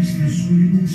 taste the sweet and